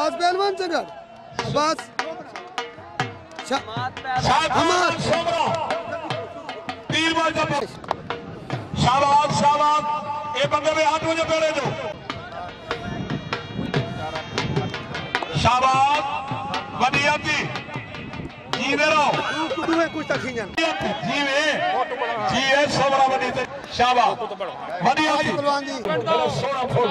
عباس پہلوان چنگا عباس. سومرا تیر بار پاس. شاباد شاباد اے بندے میں ہاتھ مجھے پیڑے دو. شاباد وڈی آتی. جی میں رہو تو دوے کچھ تک کھینجن جی میں جی ہے سومرا وڈی تے شاباد وڈی آتی پہلوان جی سونا پھول